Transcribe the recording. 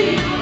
see.